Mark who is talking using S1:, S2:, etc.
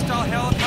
S1: hostile heli